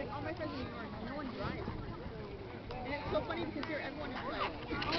like all my friends in New York, no one drives. And it's so funny because here everyone is like,